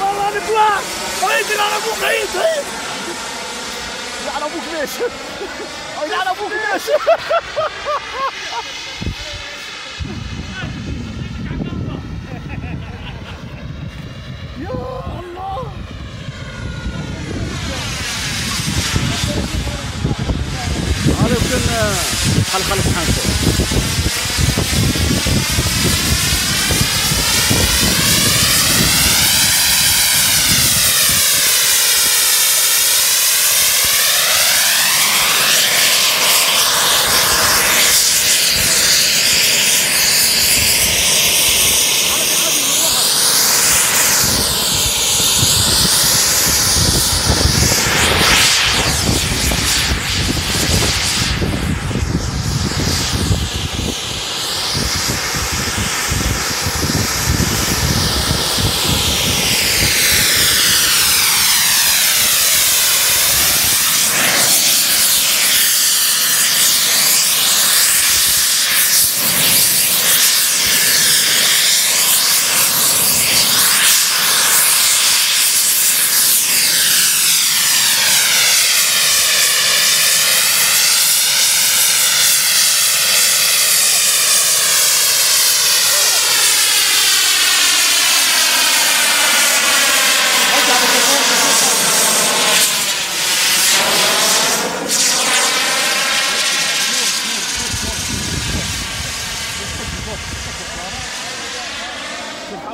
والله نطلع عيد على أبوك عيد عيد على أبوك ليش؟ على أبوك ليش؟ يا الله هذا يمكن خل خل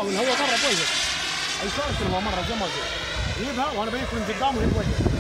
حاول هو بوجهك أي شلون هو مرة زي ما قلت. جيبها وأنا بيكون قدام وهي بوجهك